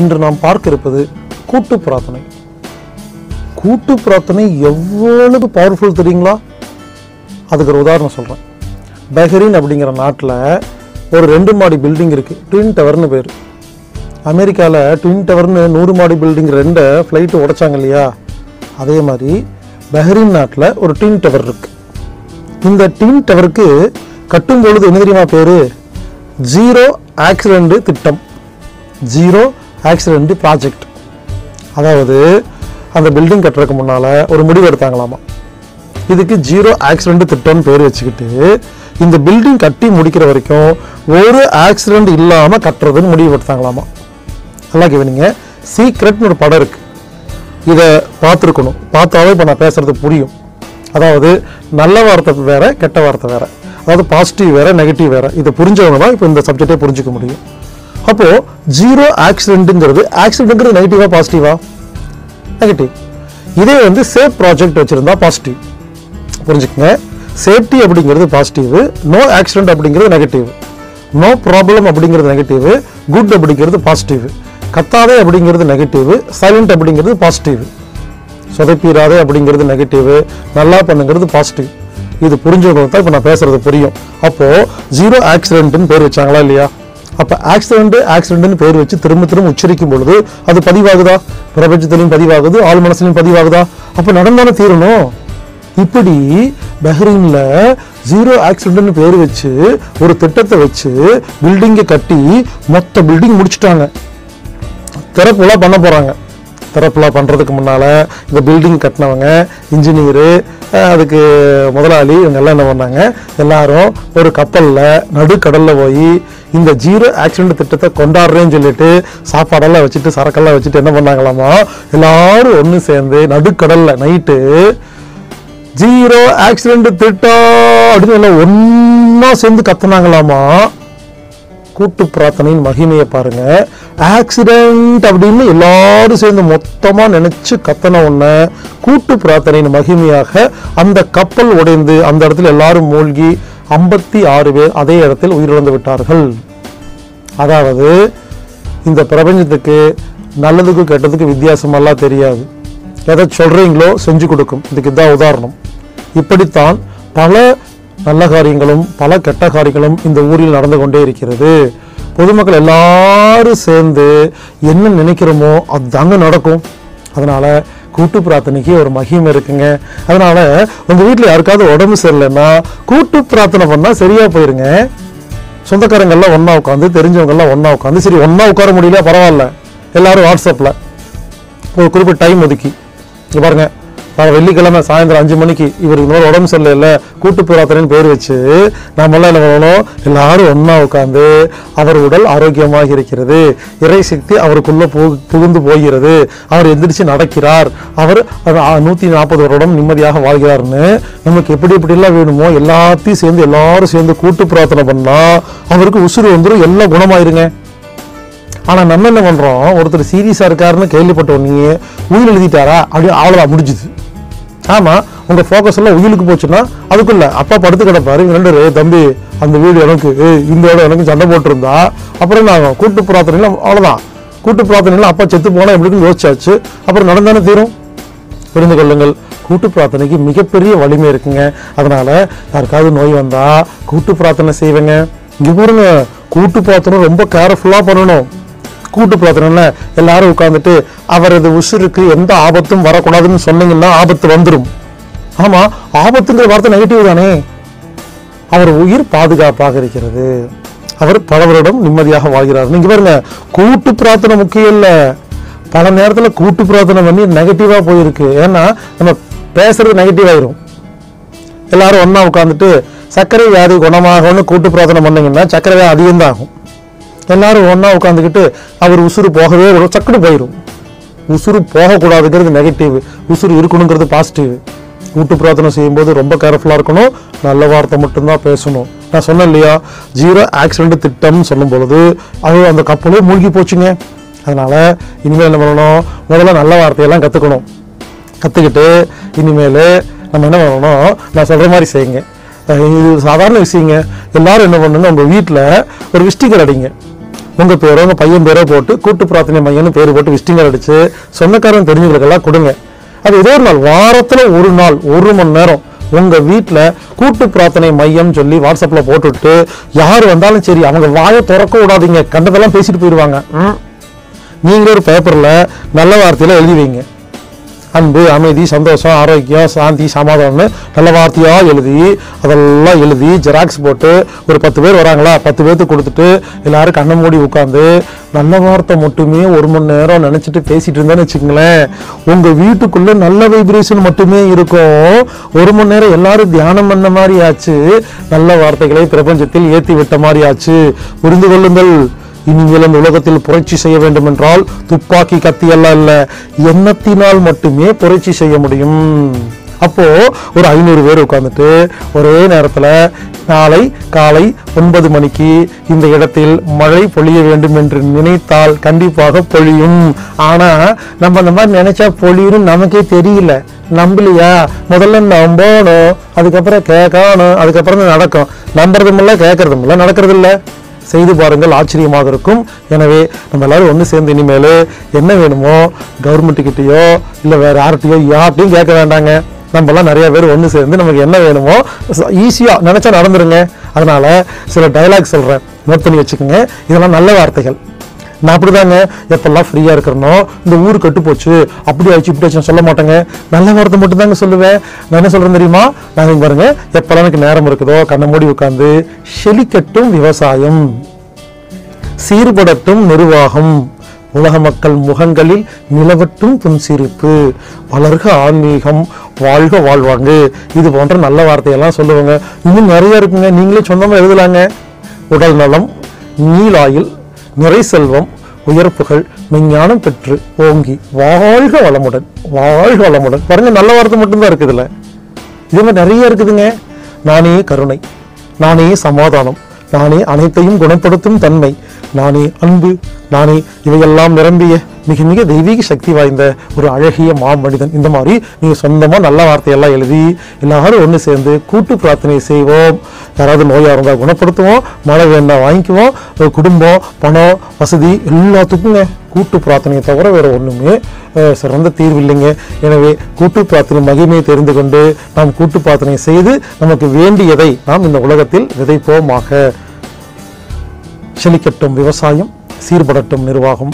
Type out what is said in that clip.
இன்று நாம் பார்க்க இருப்பது கூட்டு பிரார்த்தனை. கூட்டு பிரார்த்தனை எவ்வளவு பவர்ஃபுல் தெரியுங்களா? அதுக்கு ஒரு உதாரணம் சொல்கிறேன் பஹ்ரைன் அப்படிங்கிற நாட்டில் ஒரு ரெண்டு மாடி பில்டிங் இருக்குது ட்வின் டவர்னு பேர். அமெரிக்காவில் ட்வின் டவர்னு நூறு மாடி பில்டிங் ரெண்டை ஃப்ளைட்டு உடைச்சாங்க இல்லையா? அதே மாதிரி பெஹரின் நாட்டில் ஒரு ட்வின் டவர் இருக்குது இந்த ட்வின் டவருக்கு கட்டும் பொழுது என்ன தெரியுமா பேர்? ஜீரோ ஆக்சிடென்ட் திட்டம். ஜீரோ ஆக்சிடென்ட் ப்ராஜெக்ட் அதாவது அந்த பில்டிங் கட்டுறதுக்கு முன்னால் ஒரு முடிவு எடுத்தாங்களாமா? இதுக்கு ஜீரோ ஆக்சிடென்ட் திட்டம்னு பேர் வச்சுக்கிட்டு இந்த பில்டிங் கட்டி முடிக்கிற வரைக்கும் ஒரு ஆக்சிடெண்ட் இல்லாமல் கட்டுறதுன்னு முடிவு எடுத்தாங்களாமா? நல்லா கேவனிங்க. சீக்ரெட்னு ஒரு படம் இருக்குது இதை பார்த்துருக்கணும். பார்த்தாவே இப்போ நான் பேசுகிறது புரியும். அதாவது நல்ல வார்த்தை வேறு கெட்ட வார்த்தை வேறு. அதாவது பாசிட்டிவ் வேறு நெகட்டிவ் வேறு. இதை புரிஞ்சவங்க தான் இப்போ இந்த சப்ஜெக்டே புரிஞ்சிக்க முடியும். அப்போ ஜீரோ ஆக்சிடென்ட்டுங்கிறது ஆக்சிடென்ட்ங்கிறது நெகட்டிவா பாசிட்டிவா நெகட்டிவ் இதே வந்து சேஃப் ப்ராஜெக்ட் வச்சுருந்தா பாசிட்டிவ் புரிஞ்சுக்கங்க? சேஃப்டி அப்படிங்கிறது பாசிட்டிவ் நோ ஆக்சிடென்ட் அப்படிங்கிறது நெகட்டிவ் நோ ப்ராப்ளம் அப்படிங்கிறது நெகட்டிவ் குட் அப்படிங்கிறது பாசிட்டிவ் கத்தாதே அப்படிங்கிறது நெகட்டிவ் சைலண்ட் அப்படிங்கிறது பாசிட்டிவ் சொதப்பிடாதே அப்படிங்கிறது நெகட்டிவ் நல்லா பண்ணுங்கிறது பாசிட்டிவ் இது புரிஞ்சவங்களுக்கு தான் இப்போ நான் பேசுறது புரியும். அப்போது ஜீரோ ஆக்சிடென்ட்னு பேர் வச்சாங்களா இல்லையா? அப்போ ஆக்சிடென்ட் ஆக்சிடென்ட்னு பேர் வச்சு திரும்ப திரும்ப உச்சரிக்கும் பொழுது அது பதிவாகுதா? பிரபஞ்சத்திலையும் பதிவாகுது ஆள் மனசுலையும் பதிவாகுதா? அப்போ நடந்தானே தீரணும். இப்படி பஹ்ரீனில் ஜீரோ ஆக்சிடென்ட்னு பேர் வச்சு ஒரு திட்டத்தை வச்சு பில்டிங்கை கட்டி மொத்த பில்டிங் முடிச்சிட்டாங்க. திறப்புலாம் பண்ண போகிறாங்க திறப்புலாம் பண்ணுறதுக்கு முன்னால் இந்த பில்டிங் கட்டினவங்க இன்ஜினியரு அதுக்கு முதலாளி இவங்க எல்லாம் என்ன பண்ணாங்க? எல்லாரும் ஒரு கப்பலில் நடுக்கடலில் போய் இந்த ஜீரோ ஆக்சிடென்ட் திட்டத்தை கொண்டாடுறேன்னு சொல்லிட்டு சாப்பாடெல்லாம் வச்சுட்டு சரக்கெல்லாம் வச்சுட்டு என்ன பண்ணாங்களாமா? எல்லாரும் ஒன்று சேர்ந்து நடுக்கடலில் நைட்டு ஜீரோ ஆக்சிடென்ட் திட்டம் அப்படின்னு எல்லாம் ஒன்றா சேர்ந்து கத்துனாங்களாமா? கூட்டு பிரார்த்தனையின் மகிமையை பாருங்க. ஆக்சிடென்ட் அப்படின்னு எல்லாரும் சேர்ந்து மொத்தமாக நினைச்சு கத்தன ஒன்று கூட்டு பிரார்த்தனையின் மகிமையாக அந்த கப்பல் உடைந்து அந்த இடத்துல எல்லாரும் மூழ்கி ஐம்பத்தி ஆறு பேர் அதே இடத்தில் உயிரிழந்து விட்டார்கள். அதாவது இந்த பிரபஞ்சத்துக்கு நல்லதுக்கும் கெட்டதுக்கு வித்தியாசமெல்லாம் தெரியாது. எதை சொல்கிறீங்களோ செஞ்சு கொடுக்கும். இதுக்கு இதான் உதாரணம். இப்படித்தான் பல நல்ல காரியங்களும் பல கெட்ட காரியங்களும் இந்த ஊரில் நடந்து கொண்டே இருக்கிறது. பொதுமக்கள் எல்லாரும் சேர்ந்து என்ன நினைக்கிறோமோ அதுதாங்க நடக்கும். அதனால் கூட்டு பிரார்த்தனைக்கு ஒரு மகிமை இருக்குங்க. அதனால் உங்கள் வீட்டில் யாருக்காவது உடம்பு சரியில்லைன்னா கூட்டு பிரார்த்தனை பண்ணால் சரியாக போயிருங்க. சொந்தக்காரங்கள்லாம் ஒன்றா உட்காந்து தெரிஞ்சவங்கெல்லாம் ஒன்றா உட்காந்து சரி ஒன்றா உட்கார முடியல பரவாயில்ல. எல்லாரும் வாட்ஸ்அப்பில் ஒரு குறிப்பிட்ட டைம் ஒதுக்கி. இங்கே பாருங்கள் நான் வெள்ளிக்கிழமை சாயந்தரம் அஞ்சு மணிக்கு இவருக்கு இந்த உடம்பு சரியில்லை கூட்டு பிரார்த்தனைன்னு பேர் வச்சு நம்மளாம் என்ன பண்ணணும்? எல்லாரும் ஒன்றா உட்காந்து அவர் உடல் ஆரோக்கியமாக இருக்கிறது. இறை சக்தி அவருக்குள்ளே பு புகுந்து போகிறது. அவர் எந்திரிச்சு நடக்கிறார். அவர் நூற்றி நாற்பது வருடம் நிம்மதியாக வாழ்கிறார்னு நமக்கு எப்படி எப்படிலாம் வேணுமோ எல்லாத்தையும் சேர்ந்து எல்லாரும் சேர்ந்து கூட்டு பிரார்த்தனை பண்ணால் அவருக்கு உசுறு வந்துடும் எல்லாம் குணமாயிருங்க. ஆனால் நம்ம என்ன பண்ணுறோம் ஒருத்தர் சீரியஸாக இருக்காருன்னு கேள்விப்பட்ட உடனே உயிர் எழுதிட்டாரா? அப்படி அவ்வளோதான் முடிஞ்சுது. ஆமாம் உங்கள் ஃபோக்கஸ் எல்லாம் உயிலுக்கு போச்சுன்னா அதுக்குள்ள அப்பா படுத்து கிடப்பாரு. இவங்க ரெண்டு ரே தம்பி அந்த வீடு எனக்கு ஏய், இந்த இடம் எனக்கு சண்டை போட்டிருந்தா? அப்புறம் என்ன ஆகும்? கூட்டு பிரார்த்தனையில அவ்வளோதான் கூட்டு பிரார்த்தனையில் அப்பா செத்து போனால் எப்படின்னு யோசிச்சாச்சு. அப்புறம் நடந்தானே தீரும்? புரிந்து கொள்ளுங்கள். கூட்டு பிரார்த்தனைக்கு மிகப்பெரிய வலிமை இருக்குங்க. அதனால் யாருக்காவது நோய் வந்தால் கூட்டு பிரார்த்தனை செய்வேங்க. இங்கே பாருங்க கூட்டு பிரார்த்தனை ரொம்ப கேர்ஃபுல்லாக பண்ணணும். கூட்டு பிரார்த்தனையில் எல்லாரும் உட்காந்துட்டு அவரது உசுருக்கு எந்த ஆபத்தும் வரக்கூடாதுன்னு சொன்னீங்கன்னா ஆபத்து வந்துடும் ஆமாம் ஆபத்துங்கிற வார்த்தை நெகட்டிவ் தானே. அவர் உயிர் பாதுகாப்பாக இருக்கிறது. அவர் பலவரிடம் நிம்மதியாக வாழ்கிறார். நீங்கள் பாருங்க கூட்டு பிரார்த்தனை முக்கியம் இல்லை. பல நேரத்தில் கூட்டு பிரார்த்தனை பண்ணி நெகட்டிவாக போயிருக்கு. ஏன்னா நம்ம பேசுறது நெகட்டிவ் ஆயிரும். எல்லாரும் ஒன்றா உட்காந்துட்டு சர்க்கரை வியாதி குணமாகும்னு கூட்டு பிரார்த்தனை பண்ணிங்கன்னா சர்க்கரை வியாதி அதிகம்தான் ஆகும். எல்லாரும் ஒன்றா உட்காந்துக்கிட்டு அவர் உசுறு போகவே சக்குன்னு போயிடும் உசுறு போகக்கூடாதுங்கிறது நெகட்டிவ் உசுறு இருக்கணுங்கிறது பாசிட்டிவ் கூட்டு பிரார்த்தனை செய்யும்போது ரொம்ப கேர்ஃபுல்லாக இருக்கணும். நல்ல வார்த்தை மட்டும்தான் பேசணும். நான் சொன்னேன் இல்லையா? ஜீரோ ஆக்சிடென்ட் திட்டம்னு சொல்லும் பொழுது அது அந்த கப்பலே மூழ்கி போச்சுங்க. அதனால் இனிமேல் என்ன பண்ணணும்? முதல்ல நல்ல வார்த்தையெல்லாம் கற்றுக்கணும் கற்றுக்கிட்டு இனிமேல் நம்ம என்ன பண்ணணும்? நான் சொல்கிற மாதிரி செய்யுங்க. இது சாதாரண விஷயங்க. எல்லாரும் என்ன பண்ணுங்க உங்கள் வீட்டில் ஒரு விஸ்டிக்கர் அடிங்க. உங்கள் பேரோ உங்கள் பையன் பேரோ போட்டு கூட்டு பிரார்த்தனை மையம்னு பேர் போட்டு விஸ்டிங்கர் அடித்து சொந்தக்காரன் தெரிஞ்சவங்களுக்கெல்லாம் கொடுங்க. அது ஏதோ ஒரு நாள் வாரத்தில் ஒரு நாள் ஒரு மணி நேரம் உங்கள் வீட்டில் கூட்டு பிரார்த்தனை மையம் சொல்லி வாட்ஸ்அப்பில் போட்டுவிட்டு யார் வந்தாலும் சரி அவங்க வாயை திறக்க விடாதீங்க. கண்டதெல்லாம் பேசிட்டு போயிடுவாங்க ம். ஒரு பேப்பரில் நல்ல வார்த்தையில் எழுதி வைங்க. அன்பு அமைதி சந்தோஷம் ஆரோக்கியம் சாந்தி சமாதானம்னு நல்ல வார்த்தையாக எழுதி அதெல்லாம் எழுதி ஜெராக்ஸ் போட்டு ஒரு பத்து பேர் வராங்களா? பத்து பேர்த்துக்கு கொடுத்துட்டு எல்லாரும் கண்ணை மூடி உட்காந்து நல்ல வார்த்தை மட்டுமே ஒரு மணி நேரம் நினச்சிட்டு பேசிகிட்டு இருந்தேன்னு வச்சுக்கங்களேன். உங்கள் வீட்டுக்குள்ளே நல்ல வைப்ரேஷன் மட்டுமே இருக்கும். ஒரு மணி நேரம் எல்லாரும் தியானம் பண்ண மாதிரி ஆச்சு நல்ல வார்த்தைகளை பிரபஞ்சத்தில் ஏற்றி விட்ட மாதிரி ஆச்சு புரிந்து கொள்ளுங்கள். இனிமேல் இந்த உலகத்தில் புரட்சி செய்ய வேண்டும் என்றால் துப்பாக்கி கத்தி எல்லாம் இல்ல எண்ணத்தினால் மட்டுமே புரட்சி செய்ய முடியும். அப்போ ஒரு ஐநூறு பேர் உட்கார்ந்துட்டு ஒரே நேரத்துல நாளை காலை ஒன்பது மணிக்கு இந்த இடத்தில் மழை பொழிய வேண்டும் என்று நினைத்தால் கண்டிப்பாக பொழியும். ஆனா நம்ம அந்த மாதிரி நினைச்சா பொழியும் நமக்கே தெரியல. நம்பலையா? முதல்ல நம்பணும் அதுக்கப்புறம் கேட்கணும் அதுக்கப்புறம் நடக்கும். நம்புறதும் இல்லை கேட்கறதும் இல்லை நடக்கிறது இல்லை செய்து பாருங்கள் ஆச்சரியமாக இருக்கும். எனவே நம்ம எல்லாரும் ஒன்று சேர்ந்து இனிமேல் என்ன வேணுமோ கவர்மெண்ட்டுக்கிட்டேயோ இல்லை வேறு யார்கிட்டயோ யார்கிட்டையும் கேட்க வேண்டாங்க. நம்மலாம் நிறைய பேர் ஒன்று சேர்ந்து நமக்கு என்ன வேணுமோ ஈஸியாக நினச்சா நடந்துருங்க. அதனால் சில டைலாக் சொல்கிறேன் நோட் பண்ணி வச்சுக்கோங்க. இதெல்லாம் நல்ல வார்த்தைகள். நான் அப்படிதாங்க. எப்பெல்லாம் ஃப்ரீயாக இருக்கிறனோ இந்த ஊர் கட்டு போச்சு அப்படி ஆயிடுச்சு இப்படி ஆச்சு சொல்ல மாட்டேங்க. நல்ல வார்த்தை மட்டும் தாங்க சொல்லுவேன். நான் என்ன சொல்கிறேன் தெரியுமா? நாங்கள் இங்க பாருங்க. எப்பெல்லாம் எனக்கு நேரம் இருக்குதோ கண்ணை மூடி உட்காந்து செழிக்கட்டும் விவசாயம் சீர்படட்டும் நிர்வாகம் உலக மக்கள் முகங்களில் நிலவட்டும் புன்சிரிப்பு வளர்க ஆன்மீகம் வாழ்க வாழ்வாங்கு. இது போன்ற நல்ல வார்த்தையெல்லாம் சொல்லுவாங்க. இன்னும் நிறைய இருக்குங்க. நீங்களே சொந்தமாக எழுதலாங்க. உடல் நலம் நீலாயில் நிறை செல்வம் உயர்ப்புகள் மெஞ்ஞானம் பெற்று ஓங்கி வாழ்க வளமுடன் வாழ்க வளமுடன். பாருங்க நல்ல வார்த்தை மட்டும்தான் இருக்குதுல்ல. இதே மாதிரி நிறைய இருக்குதுங்க. நானே கருணை நானே சமாதானம் நானே அனைத்தையும் குணப்படுத்தும் தன்மை நானே அன்பு நானே இவையெல்லாம் நிரம்பிய மிக மிக தெய்வீக சக்தி வாய்ந்த ஒரு அழகிய மாமனிதன். இந்த மாதிரி நீங்க சொந்தமா நல்ல வார்த்தையெல்லாம் எழுதி எல்லாரும் ஒன்று சேர்ந்து கூட்டு பிரார்த்தனை செய்வோம். யாராவது நோயாக இருந்தால் குணப்படுத்துவோம் மழை வேண்டாம் வாங்கிக்குவோம் குடும்பம் பணம் வசதி எல்லாத்துக்குங்க. கூட்டு பிரார்த்தனையை தவிர வேறு ஒன்றுமே சிறந்த தீர்வு இல்லைங்க. எனவே கூட்டு பிரார்த்தனை மகிமையை தெரிந்து கொண்டு நாம் கூட்டு பிரார்த்தனை செய்து நமக்கு வேண்டியதை நாம் இந்த உலகத்தில் விதைப்போமாக. செழிக்கட்டும் விவசாயம் சீர்படட்டும் நிர்வாகம்.